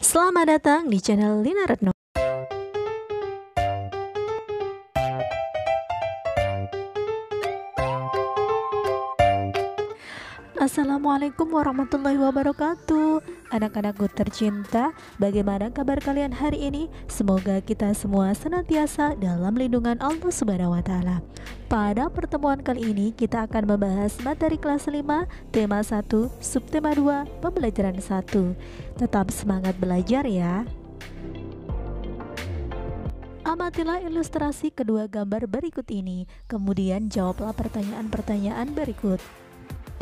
Selamat datang di channel Lina Retno. Assalamualaikum warahmatullahi wabarakatuh Anak-anakku tercinta Bagaimana kabar kalian hari ini? Semoga kita semua senantiasa dalam lindungan Allah subhanahu wa ta'ala. Pada pertemuan kali ini kita akan membahas materi kelas 5 Tema 1, subtema 2, pembelajaran 1 Tetap semangat belajar ya. Amatilah ilustrasi kedua gambar berikut ini. Kemudian jawablah pertanyaan-pertanyaan berikut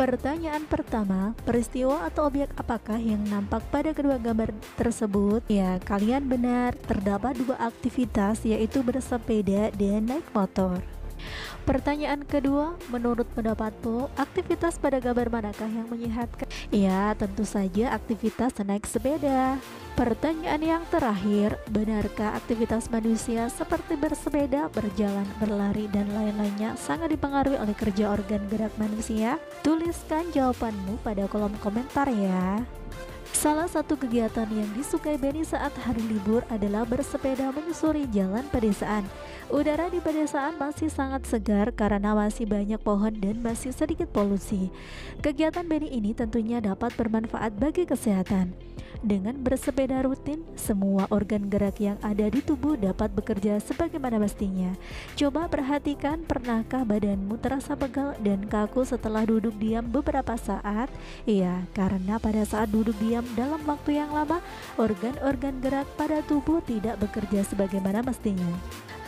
Pertanyaan pertama, peristiwa atau objek apakah yang nampak pada kedua gambar tersebut? Ya, kalian benar, terdapat dua aktivitas yaitu bersepeda dan naik motor. Pertanyaan kedua, menurut pendapatmu, aktivitas pada gambar manakah yang menyehatkan? Ya, tentu saja aktivitas naik sepeda. Pertanyaan yang terakhir, benarkah aktivitas manusia seperti bersepeda, berjalan, berlari, dan lain-lainnya sangat dipengaruhi oleh kerja organ gerak manusia? Tuliskan jawabanmu pada kolom komentar ya. Salah satu kegiatan yang disukai Benny saat hari libur adalah bersepeda menyusuri jalan pedesaan. Udara di pedesaan masih sangat segar karena masih banyak pohon dan masih sedikit polusi. Kegiatan Benny ini tentunya dapat bermanfaat bagi kesehatan. Dengan bersepeda rutin, semua organ gerak yang ada di tubuh dapat bekerja sebagaimana mestinya. Coba perhatikan, pernahkah badanmu terasa pegal dan kaku setelah duduk diam beberapa saat? Iya, karena pada saat duduk diam dalam waktu yang lama, organ-organ gerak pada tubuh tidak bekerja sebagaimana mestinya.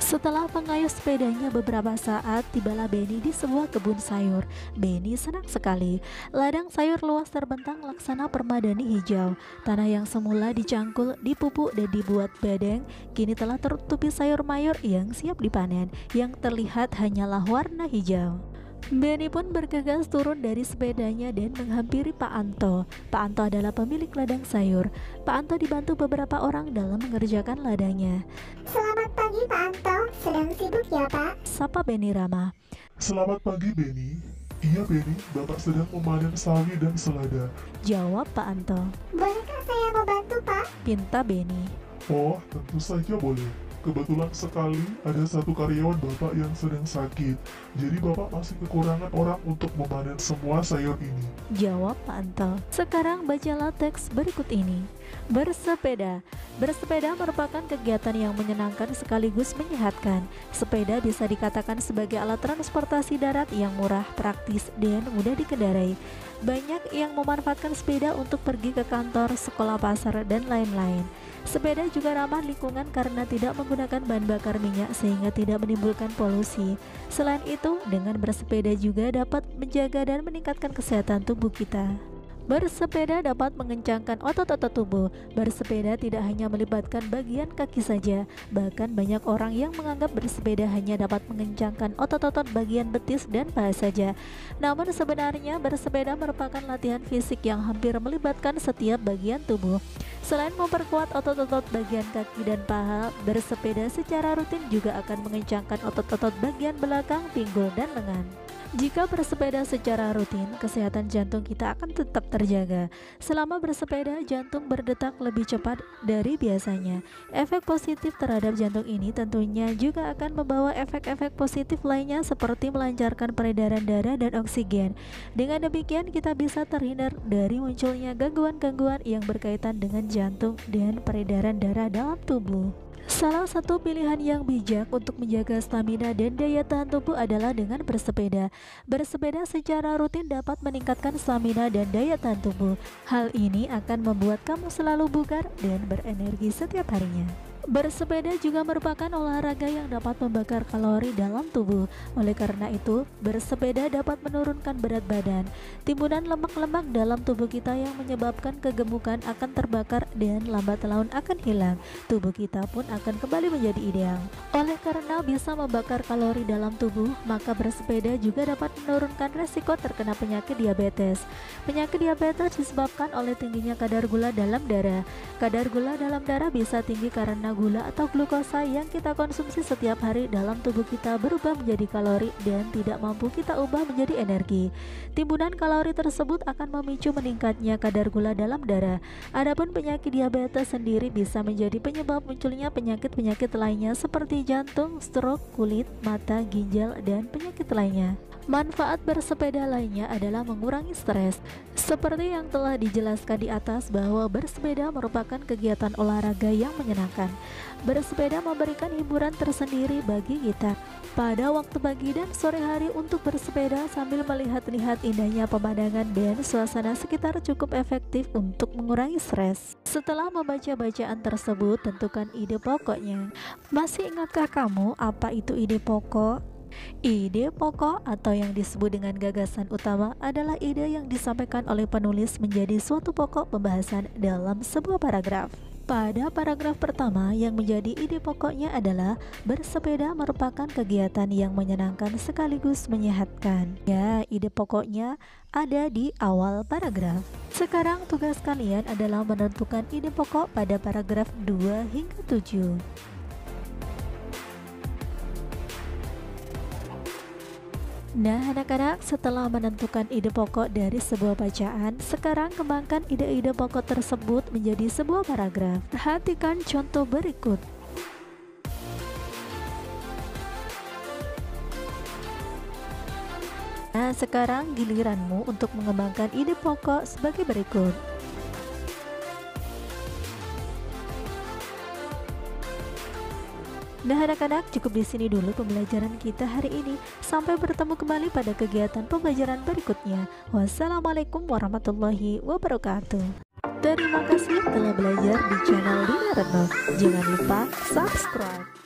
Setelah mengayuh sepedanya beberapa saat, tibalah Benny di sebuah kebun sayur. Benny senang sekali. Ladang sayur luas terbentang laksana permadani hijau. Tanah yang semula dicangkul, dipupuk dan dibuat bedeng, kini telah tertutupi sayur mayur yang siap dipanen. Yang terlihat hanyalah warna hijau. Benny pun bergegas turun dari sepedanya dan menghampiri Pak Anto. Pak Anto adalah pemilik ladang sayur. Pak Anto dibantu beberapa orang dalam mengerjakan ladangnya. Selamat pagi Pak Anto, sedang sibuk ya Pak? Sapa Benny Rama. Selamat pagi Benny. Iya Benny, Bapak sedang memanen sawi dan selada. Jawab Pak Anto. Bolehkah saya membantu Pak? Pinta Benny. Oh, tentu saja boleh. Kebetulan sekali ada satu karyawan Bapak yang sedang sakit. Jadi Bapak masih kekurangan orang untuk memanen semua sayur ini. Jawab Pak Anto. Sekarang bacalah teks berikut ini. Bersepeda. Bersepeda merupakan kegiatan yang menyenangkan sekaligus menyehatkan. Sepeda bisa dikatakan sebagai alat transportasi darat yang murah, praktis, dan mudah dikendarai. Banyak yang memanfaatkan sepeda untuk pergi ke kantor, sekolah pasar, dan lain-lain. Sepeda juga ramah lingkungan karena tidak menggunakan bahan bakar minyak sehingga tidak menimbulkan polusi. Selain itu, dengan bersepeda juga dapat menjaga dan meningkatkan kesehatan tubuh kita Bersepeda dapat mengencangkan otot-otot tubuh. Bersepeda tidak hanya melibatkan bagian kaki saja, bahkan banyak orang yang menganggap bersepeda hanya dapat mengencangkan otot-otot bagian betis dan paha saja. Namun sebenarnya bersepeda merupakan latihan fisik yang hampir melibatkan setiap bagian tubuh. Selain memperkuat otot-otot bagian kaki dan paha, bersepeda secara rutin juga akan mengencangkan otot-otot bagian belakang, pinggul, dan lengan. Jika bersepeda secara rutin, kesehatan jantung kita akan tetap terjaga. Selama bersepeda, jantung berdetak lebih cepat dari biasanya. Efek positif terhadap jantung ini tentunya juga akan membawa efek-efek positif lainnya seperti melancarkan peredaran darah dan oksigen. Dengan demikian, kita bisa terhindar dari munculnya gangguan-gangguan yang berkaitan dengan jantung dan peredaran darah dalam tubuh. Salah satu pilihan yang bijak untuk menjaga stamina dan daya tahan tubuh adalah dengan bersepeda. Bersepeda secara rutin dapat meningkatkan stamina dan daya tahan tubuh. Hal ini akan membuat kamu selalu bugar dan berenergi setiap harinya. Bersepeda juga merupakan olahraga yang dapat membakar kalori dalam tubuh. Oleh karena itu, bersepeda dapat menurunkan berat badan. Timbunan lemak-lemak dalam tubuh kita yang menyebabkan kegemukan akan terbakar dan lambat laun akan hilang. Tubuh kita pun akan kembali menjadi ideal. Oleh karena bisa membakar kalori dalam tubuh, maka bersepeda juga dapat menurunkan resiko terkena penyakit diabetes. Penyakit diabetes disebabkan oleh tingginya kadar gula dalam darah. Kadar gula dalam darah bisa tinggi karena gula atau glukosa yang kita konsumsi setiap hari dalam tubuh kita berubah menjadi kalori dan tidak mampu kita ubah menjadi energi. Timbunan kalori tersebut akan memicu meningkatnya kadar gula dalam darah. Adapun penyakit diabetes sendiri bisa menjadi penyebab munculnya penyakit-penyakit lainnya seperti jantung, stroke, kulit, mata, ginjal, dan penyakit lainnya. Manfaat bersepeda lainnya adalah mengurangi stres. Seperti yang telah dijelaskan di atas bahwa bersepeda merupakan kegiatan olahraga yang menyenangkan. Bersepeda memberikan hiburan tersendiri bagi kita. Pada waktu pagi dan sore hari untuk bersepeda sambil melihat-lihat indahnya pemandangan dan suasana sekitar cukup efektif untuk mengurangi stres. Setelah membaca bacaan tersebut, tentukan ide pokoknya. Masih ingatkah kamu apa itu ide pokok? Ide pokok atau yang disebut dengan gagasan utama adalah ide yang disampaikan oleh penulis menjadi suatu pokok pembahasan dalam sebuah paragraf. Pada paragraf pertama yang menjadi ide pokoknya adalah bersepeda merupakan kegiatan yang menyenangkan sekaligus menyehatkan. Ya, ide pokoknya ada di awal paragraf. Sekarang tugas kalian adalah menentukan ide pokok pada paragraf 2 hingga 7. Nah, anak-anak, setelah menentukan ide pokok dari sebuah bacaan, sekarang kembangkan ide-ide pokok tersebut menjadi sebuah paragraf. Perhatikan contoh berikut. Nah, sekarang giliranmu untuk mengembangkan ide pokok sebagai berikut. Nah anak-anak cukup di sini dulu pembelajaran kita hari ini. Sampai bertemu kembali pada kegiatan pembelajaran berikutnya. Wassalamualaikum warahmatullahi wabarakatuh. Terima kasih telah belajar di channel Dina Retno. Jangan lupa subscribe.